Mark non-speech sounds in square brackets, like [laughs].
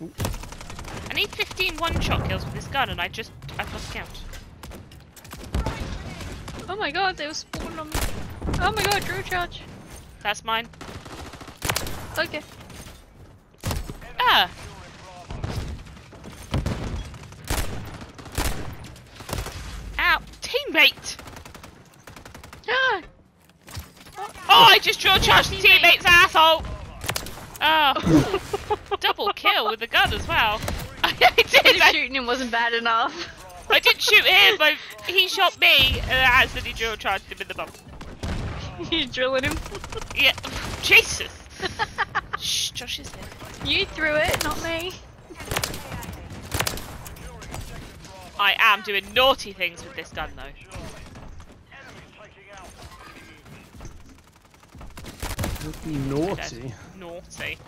I need 15 one-shot kills with this gun, and I just I've lost count. Oh my god, they were spawning on me. Oh my god, drill charge. That's mine. Okay. Ah. Ow, teammate! Ah! Oh, I just drill charged the teammate's asshole. Oh, [laughs] double kill with the gun as well. [laughs] [laughs] I did. I, shooting him wasn't bad enough. I didn't shoot him. [laughs] I, he shot me, and I accidentally drill charged him in the bum. you drilling him. Yeah, Jesus. Shh, Josh is here. You threw it, not me. I am doing naughty things with this gun though. Naughty. Naughty.